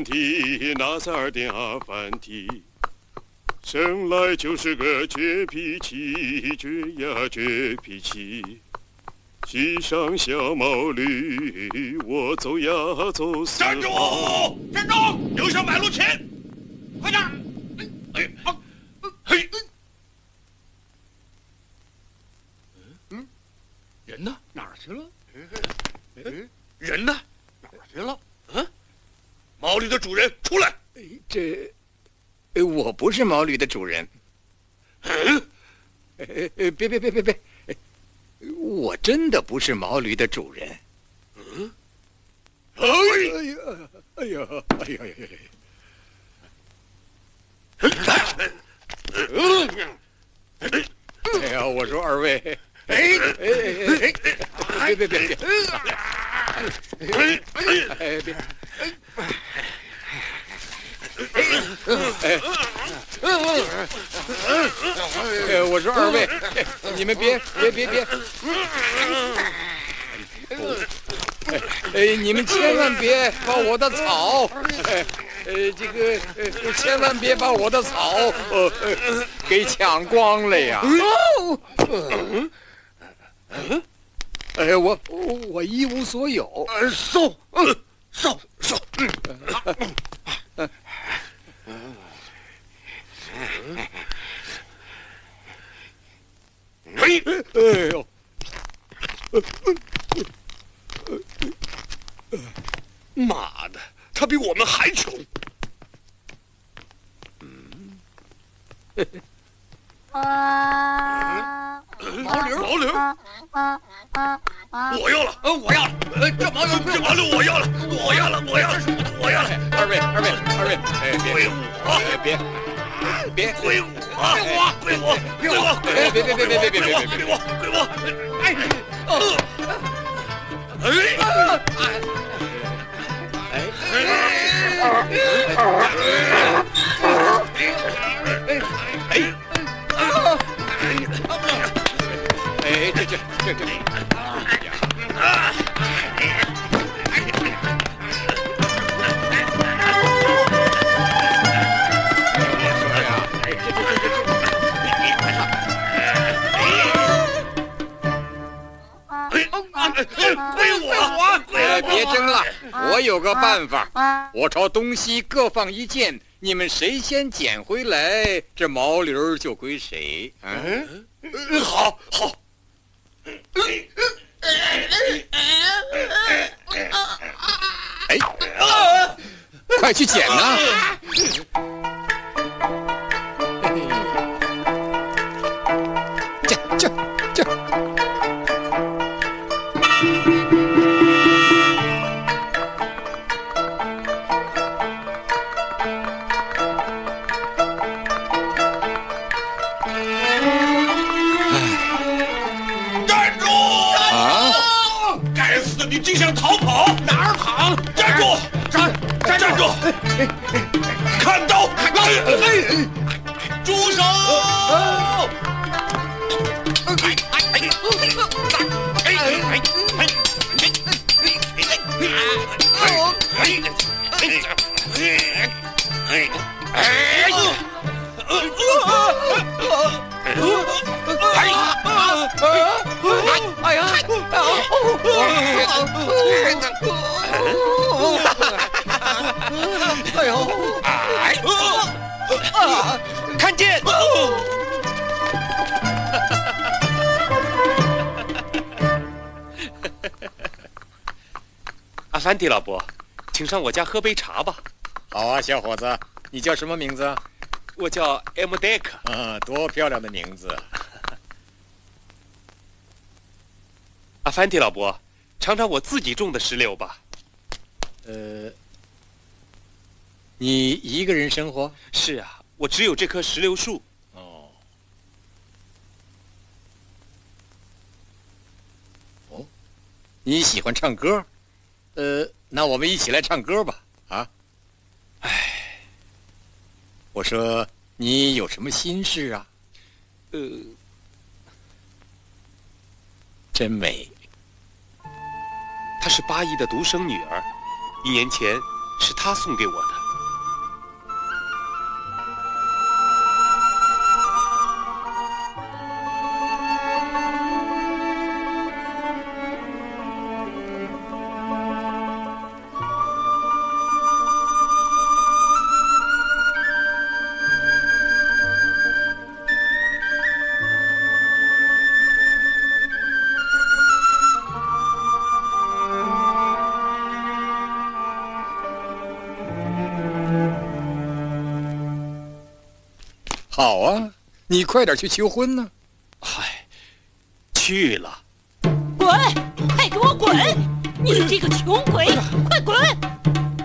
凡提，纳赛尔的阿凡提，生来就是个倔脾气，倔呀倔脾气。骑上小毛驴，我走呀走四站住！站住！留下买路钱，快点！哎，啊，嘿，嗯，人呢？哪儿去了？人呢？哪儿去了？嗯，毛驴的主人出来！这，呃，我不是毛驴的主人。嗯，别别别别别，我真的不是毛驴的主人。嗯，哎呀，哎呀，哎呀呀呀！哎呀，我说二位，哎哎哎哎，别别别别，哎别，哎，哎我说二位，你们别别别别，哎，你们千万别把我的草，哎，这个，千万别把我的草呃给抢光了呀！哎，我我一无所有。收，收收，哎，哎呦，妈的，他比我们还穷。毛驴，毛驴，我要了，呃，我要了，呃，这毛驴，这毛驴我要了，我要了，我要了，我要了，二位，二位，二位，哎，别归我，哎别别归我，归我，归我，归我，哎别别别别别别别别别归我，归我，哎，哎，这这这这，归我，归哎，我，别争了，我有个办法，我朝东西各放一箭，你们谁先捡回来，这毛驴儿就归谁。嗯，嗯，好好。哎，快去捡呐！你竟想逃跑！哪儿跑？站住！站站站住！看刀！住手！哎哎呦！看见！阿凡提老伯，请上我家喝杯茶吧。好啊，小伙子，你叫什么名字？我叫 M 戴克。嗯，多漂亮的名字！阿凡提老伯，尝尝我自己种的石榴吧。呃，你一个人生活？是啊，我只有这棵石榴树。哦。哦，你喜欢唱歌？呃，那我们一起来唱歌吧。啊？唉，我说你有什么心事啊？呃，真美。她是八姨的独生女儿，一年前是她送给我的。好啊，你快点去求婚呢。嗨，去了。滚！快给我滚！你这个穷鬼，快滚！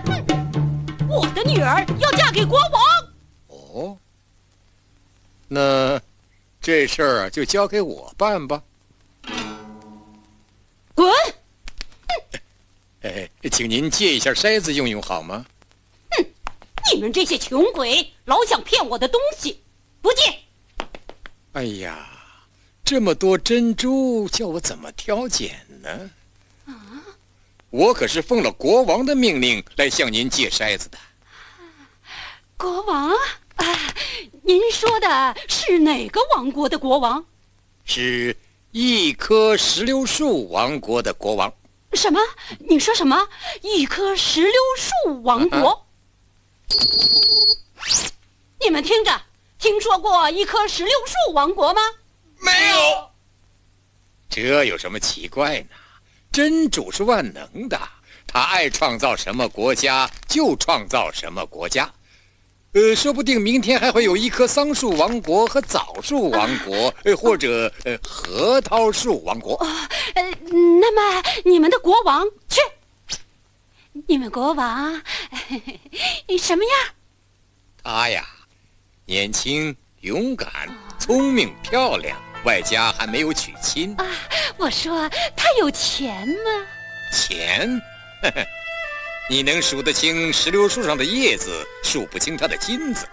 哼！我的女儿要嫁给国王。哦，那这事儿就交给我办吧。滚！哎，请您借一下筛子用用好吗？哼你们这些穷鬼，老想骗我的东西，不借。哎呀，这么多珍珠，叫我怎么挑拣呢？啊！我可是奉了国王的命令来向您借筛子的。国王啊，您说的是哪个王国的国王？是一棵石榴树王国的国王。什么？你说什么？一棵石榴树王国？啊你们听着，听说过一棵石榴树王国吗？没有。这有什么奇怪呢？真主是万能的，他爱创造什么国家就创造什么国家。呃，说不定明天还会有一棵桑树王国和枣树王国，呃，或者呃核桃树王国。呃，那么你们的国王去？你们国王 什么样？他呀，年轻、勇敢、聪明、漂亮，外加还没有娶亲。啊，我说他有钱吗？钱？呵呵，你能数得清石榴树上的叶子，数不清它的金子；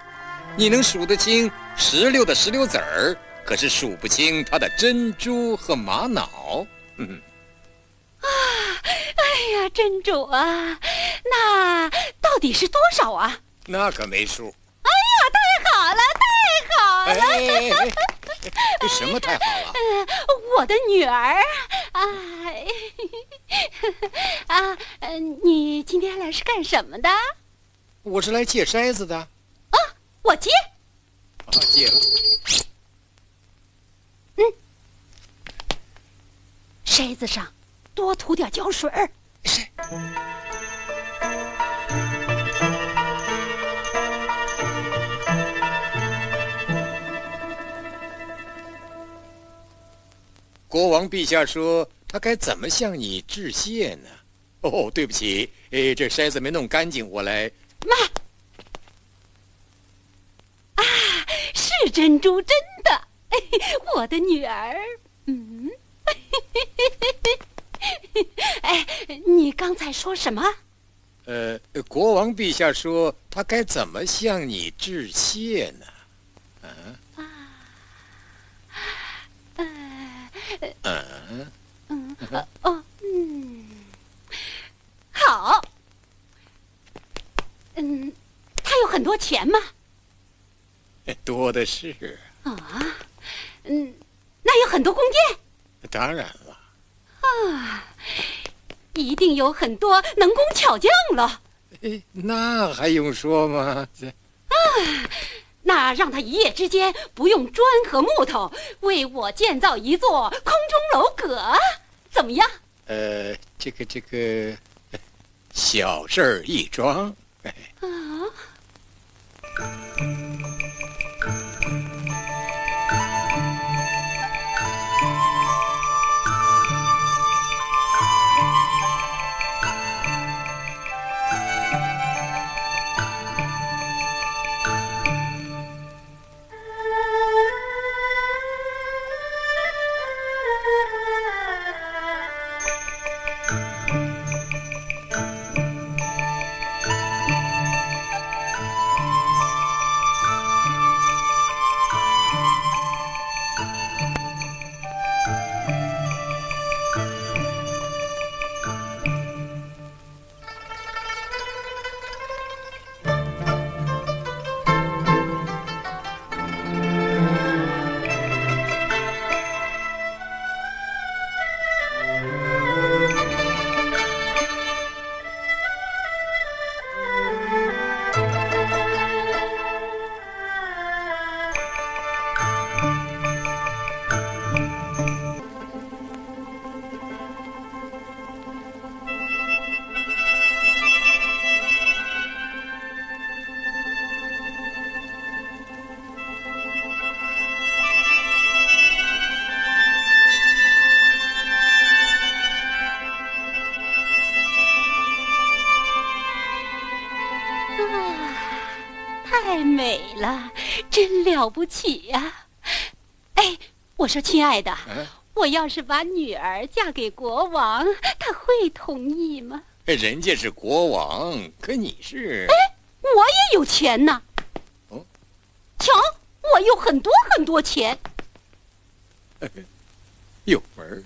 你能数得清石榴的石榴籽儿，可是数不清它的珍珠和玛瑙。嗯。啊，哎呀，真主啊，那到底是多少啊？那可没数。哎！哎哎什么太好了？呃，我的女儿啊，啊，呃，你今天来是干什么的？我是来借筛子的。啊，我借。啊，借了。嗯，筛子上。多涂点胶水儿。是。国王陛下说：“他该怎么向你致谢呢？”哦，对不起，哎，这筛子没弄干净，我来。妈。啊，是珍珠，真的。我的女儿，嗯。哎，你刚才说什么？呃，国王陛下说他该怎么向你致谢呢？啊？呃，嗯嗯哦嗯，好。嗯，他有很多钱吗？多的是。啊，嗯，那有很多宫殿？当然了。啊，一定有很多能工巧匠了。哎，那还用说吗？这啊，那让他一夜之间不用砖和木头，为我建造一座空中楼阁，怎么样？呃，这个这个，小事儿一桩。啊。了不起呀！哎，我说，亲爱的，我要是把女儿嫁给国王，他会同意吗？人家是国王，可你是……哎，我也有钱呐。哦，瞧，我有很多很多钱。有门儿。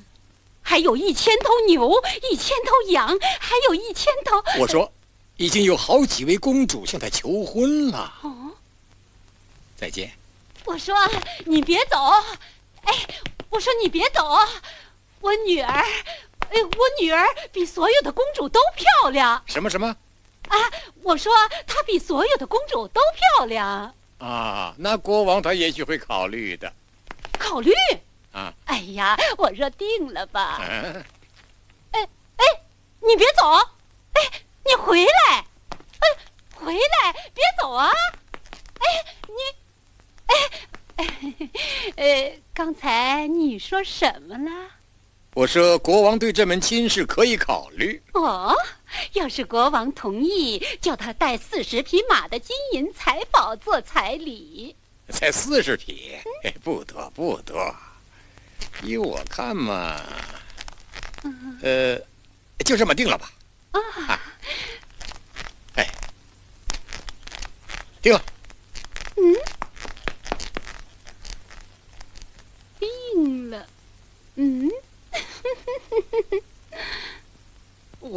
还有一千头牛，一千头羊，还有一千头。我说，已经有好几位公主向他求婚了。哦，再见。我说你别走，哎，我说你别走，我女儿，哎，我女儿比所有的公主都漂亮。什么什么？啊，我说她比所有的公主都漂亮。啊，那国王他也许会考虑的。考虑？啊！哎呀，我说定了吧。哎哎，你别走！哎，你回来！哎，回来！别走啊！哎，你，哎，呃，刚才你说什么了？我说国王对这门亲事可以考虑。哦，要是国王同意，叫他带四十匹马的金银财宝做彩礼。才四十匹？哎，不多，不多。依我看嘛，呃，就这么定了吧。啊，哎，定了。嗯，定了。嗯，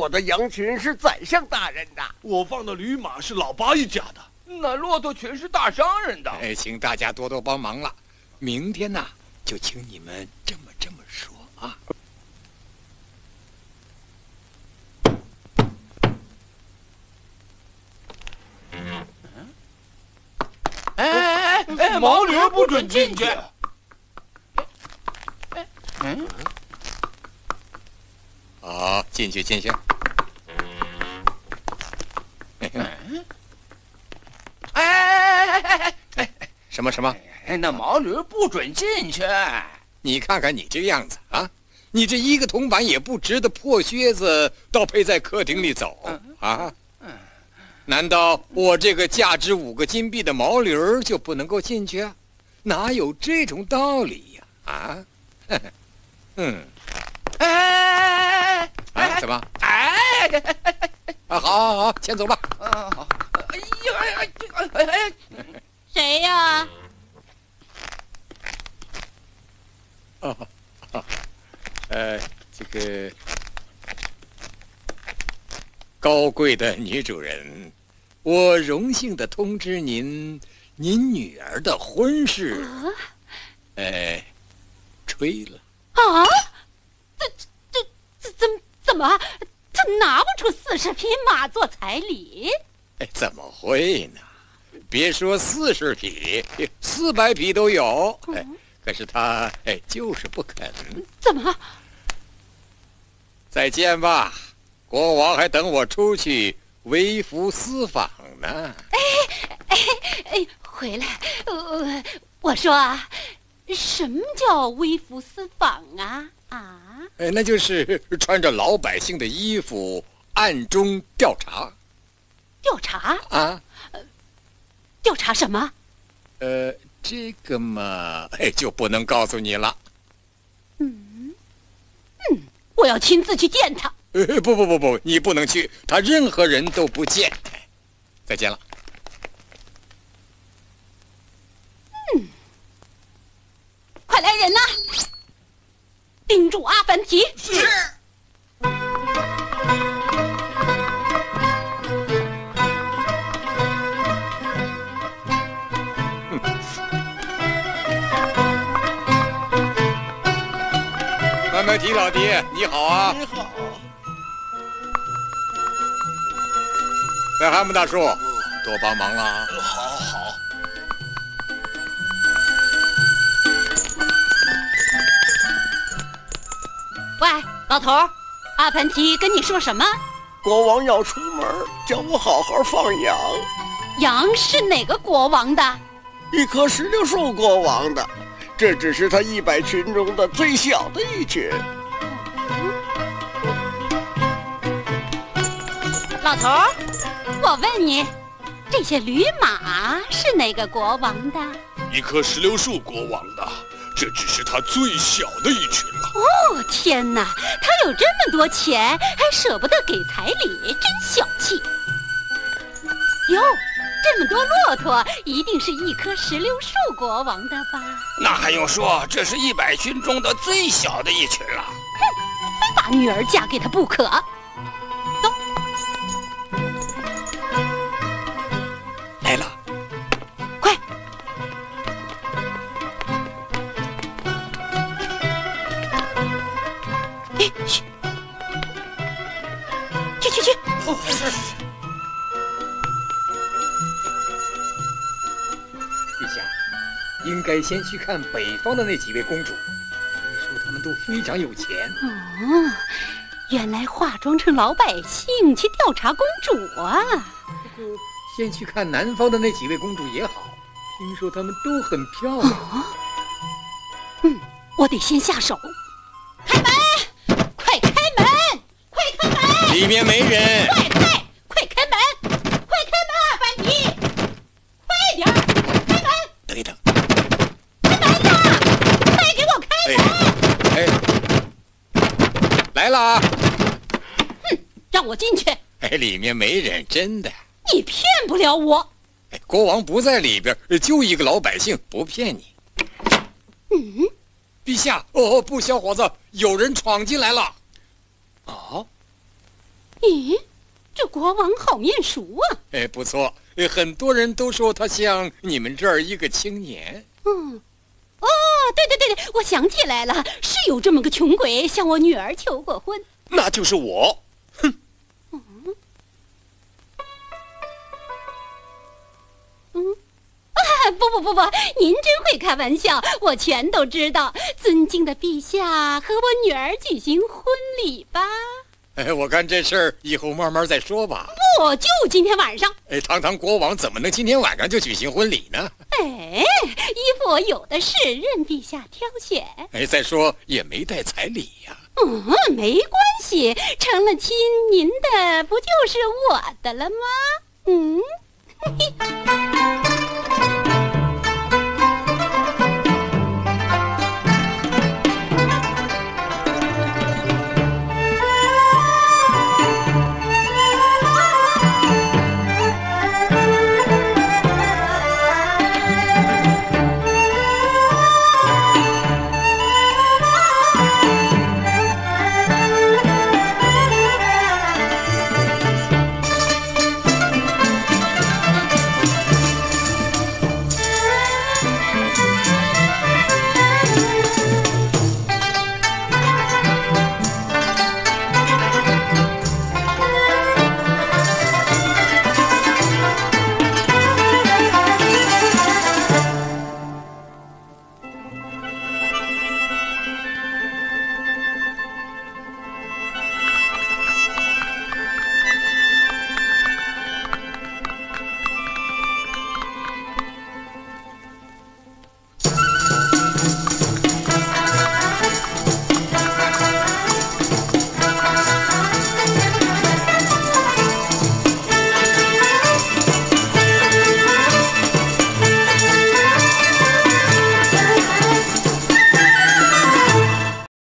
我的羊群是宰相大人的，我放的驴马是老八一家的，那骆驼全是大商人的。哎，请大家多多帮忙了。明天呢？就请你们这么这么说啊！哎哎哎！毛驴不准进去。嗯。好，进去进去。哎哎哎哎哎！什么什么？那毛驴不准进去。你看看你这样子啊，你这一个铜板也不值的破靴子，倒配在客厅里走啊？难道我这个价值五个金币的毛驴就不能够进去？哪有这种道理呀？啊？嗯。哎哎，怎么？哎！啊，好，好，好，先走吧。嗯，好。哎呀，哎哎哎，谁呀？哦，呃，这个高贵的女主人，我荣幸的通知您，您女儿的婚事，呃，吹了。啊？这这这怎怎么？他拿不出四十匹马做彩礼？哎，怎么会呢？别说四十匹，四百匹都有。哎。可是他哎，就是不肯。怎么？再见吧，国王还等我出去微服私访呢。哎哎哎，回来！呃，我说啊，什么叫微服私访啊？啊？哎，那就是 穿着老百姓的衣服，暗中调查。调查？啊？调查什么？呃。这个嘛，哎，就不能告诉你了。嗯，嗯，我要亲自去见他。呃不不不不，你不能去，他任何人都不见。再见了。嗯，快来人呐！盯住阿凡提。是。阿提老爹，你好啊！你好，贝哈姆大叔，多帮忙了。好好。喂，老头儿，阿凡提跟你说什么？国王要出门，叫我好好放羊。羊是哪个国王的？一棵石榴树国王的。这只是他一百群中的最小的一群。老头儿，我问你，这些驴马是哪个国王的？一棵石榴树国王的，这只是他最小的一群了。哦，天哪！他有这么多钱，还舍不得给彩礼，真小气。哟，这么多骆驼，一定是一棵石榴树国王的吧？那还用说？这是一百群中的最小的一群了。哼，非把女儿嫁给他不可。应该先去看北方的那几位公主，听说她们都非常有钱。哦，原来化妆成老百姓去调查公主啊！不过，先去看南方的那几位公主也好，听说她们都很漂亮。啊，嗯，我得先下手。开门！快开门！快开门！里面没人。快快快开门！快开门啊，范迪！快点儿，开门！等一等，开门呐！快给我开门！哎，来了啊！让我进去！哎，里面没人，真的。你骗不了我。哎，国王不在里边，就一个老百姓，不骗你。嗯，陛下，哦不，小伙子，有人闯进来了。哦，咦，这国王好面熟啊！哎，不错，呃很多人都说他像你们这儿一个青年。嗯，哦，对对对对，我想起来了，是有这么个穷鬼向我女儿求过婚。那就是我。啊，不不不不，您真会开玩笑，我全都知道。尊敬的陛下，和我女儿举行婚礼吧。哎，我看这事儿以后慢慢再说吧。不，就今天晚上。哎，堂堂国王怎么能今天晚上就举行婚礼呢？哎，衣服我有的是，任陛下挑选。哎，再说也没带彩礼呀、嗯，没关系，成了亲，您的不就是我的了吗？嗯，嘿嘿。